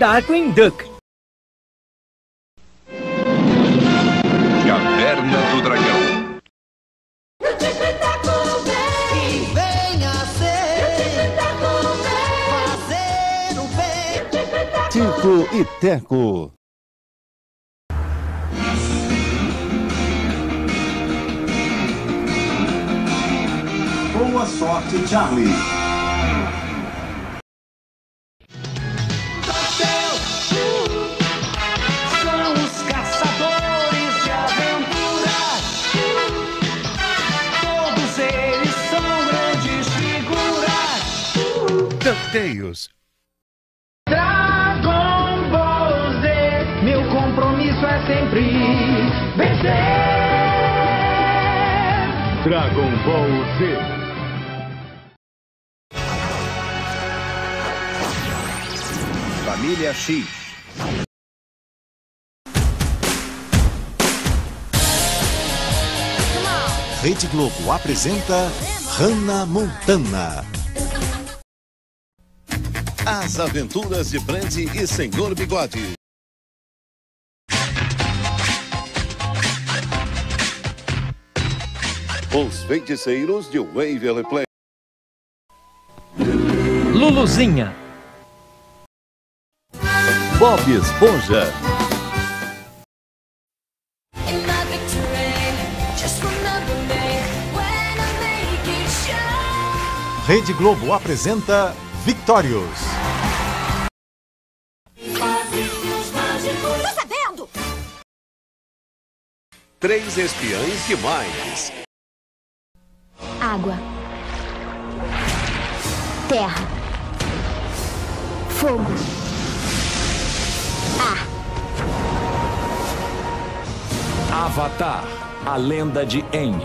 Darkwing Duck. Caverna do Dragão. Venha ser fazer o bem. Tico e Teco. Boa sorte, Charlie. DuckTales. Dragon Ball Z, meu compromisso é sempre vencer. Dragon Ball Z. Família X. Rede Globo apresenta Hannah Montana. As aventuras de Brandy e Senhor Bigode. Os feiticeiros de Waverly Place. Luluzinha. Bob Esponja. In my victory, just Três espiãs demais. Água. Terra. Fogo. Ar. Avatar, a lenda de Aang.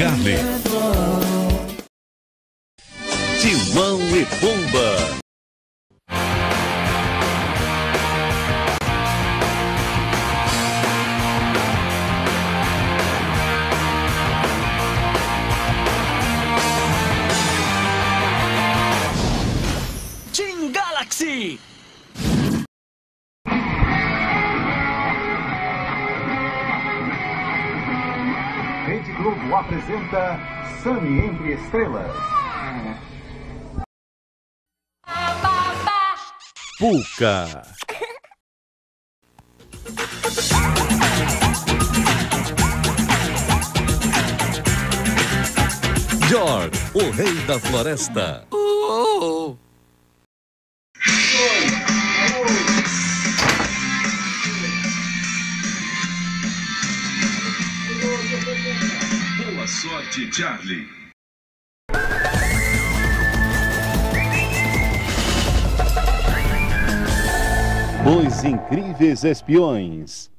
Wonderful. Timão e Pumba. Apresenta Sunny entre Estrelas. Puca. George, o rei da floresta. Boa sorte, Charlie. Os incríveis espiões.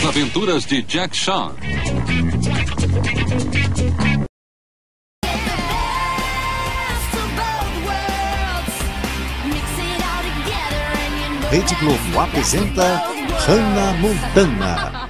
As aventuras de Jack know Rede Globo apresenta Hannah Montana.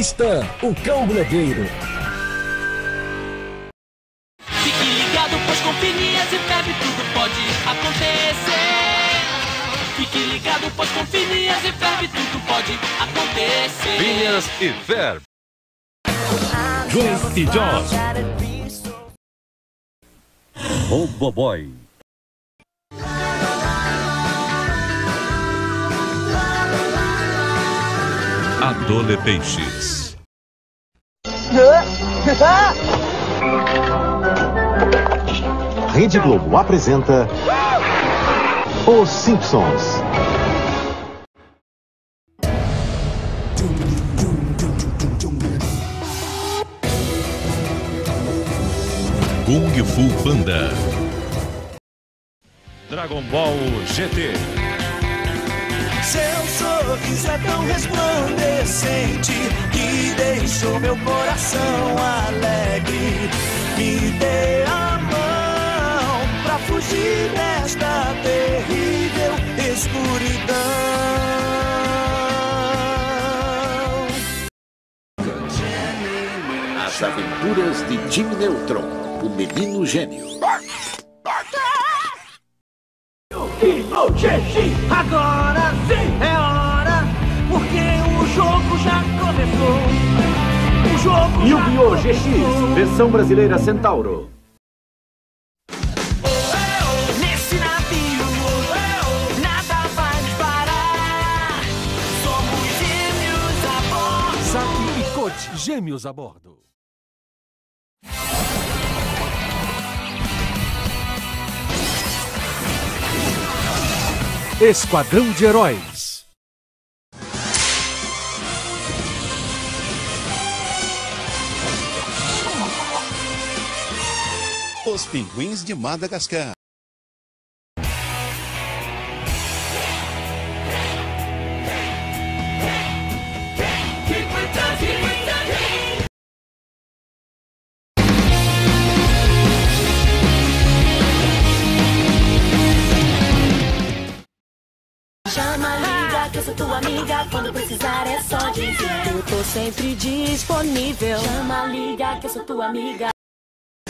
Stan, o cão blogueiro. Fique ligado, pois com Finias e Febre tudo pode acontecer. Fique ligado, pois com Finias e Febre tudo pode acontecer. Vinhas e Fer. Jones e Josh. Roboboy. Adole Peixes. Rede Globo apresenta Os Simpsons. Kung Fu Panda. Dragon Ball GT. Seu sorriso é tão resplandecente que deixou meu coração alegre. Me dê a mão pra fugir desta terrível escuridão. As Aventuras de Jimmy Neutron, o menino gênio. Agora é hora, porque o jogo já começou. O jogo Yu-Gi-Oh! GX, versão brasileira Centauro. Nesse navio, nada vai nos parar. Somos gêmeos a bordo. Zack e Coach Gêmeos a bordo. Esquadrão de Heróis. Os Pinguins de Madagascar. Chama, liga, que eu sou tua amiga. Quando precisar é só dizer. Eu tô sempre disponível. Chama, liga, que eu sou tua amiga.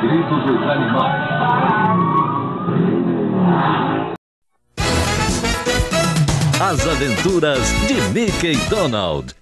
Segredo dos animais. As Aventuras de Mickey Donald.